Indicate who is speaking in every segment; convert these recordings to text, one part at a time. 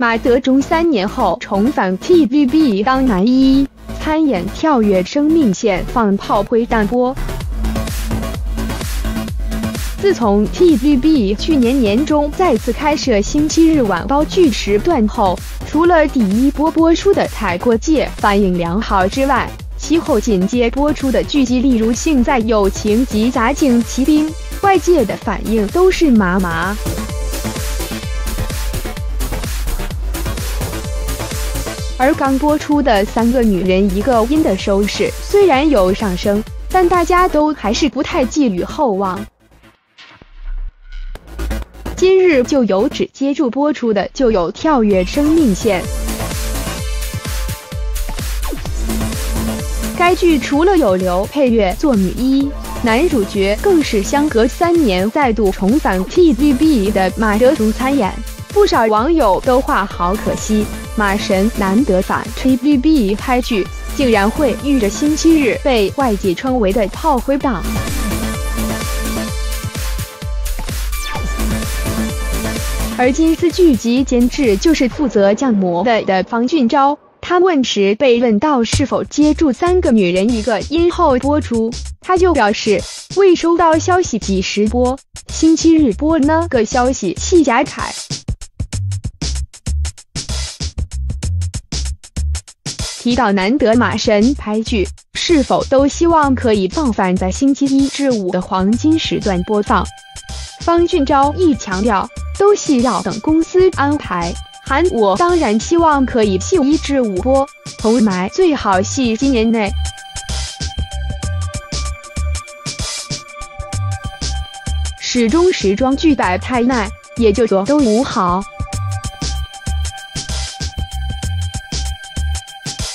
Speaker 1: 马德钟三年后重返 TVB 当男一，参演《跳跃生命线》放炮灰弹波。自从 TVB 去年年中再次开设星期日晚报剧时段后，除了第一波播出的《踩过界》反应良好之外，其后紧接播出的剧集，例如《幸在友情》及《杂警奇兵》，外界的反应都是麻麻。而刚播出的《三个女人一个音》的收视虽然有上升，但大家都还是不太寄予厚望。今日就有只接住播出的，就有《跳跃生命线》。该剧除了有刘佩月做女一，男主角更是相隔三年再度重返 TVB 的马德钟参演。不少网友都话好可惜，马神难得返 TVB 拍剧，竟然会遇着星期日被外界称为的炮灰档。而金丝剧集监制就是负责降魔的的方俊昭，他问时被问到是否接住《三个女人一个音》后播出，他就表示未收到消息，几时播，星期日播呢个消息。系贾凯提到难得马神拍剧，是否都希望可以放反在星期一至五的黄金时段播放？方俊昭亦强调。都系要等公司安排，韩我当然希望可以系一至五播，同埋最好系今年内。始终时装剧百态耐，也就说都无好。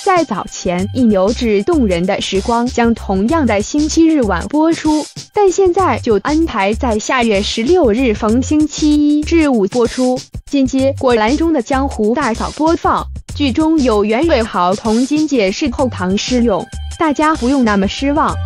Speaker 1: 在早前，一牛至动人的时光将同样在星期日晚播出，但现在就安排在下月十六日逢星期一至五播出。紧接果篮中的江湖大嫂播放，剧中有袁伟豪同金姐是后堂师用，大家不用那么失望。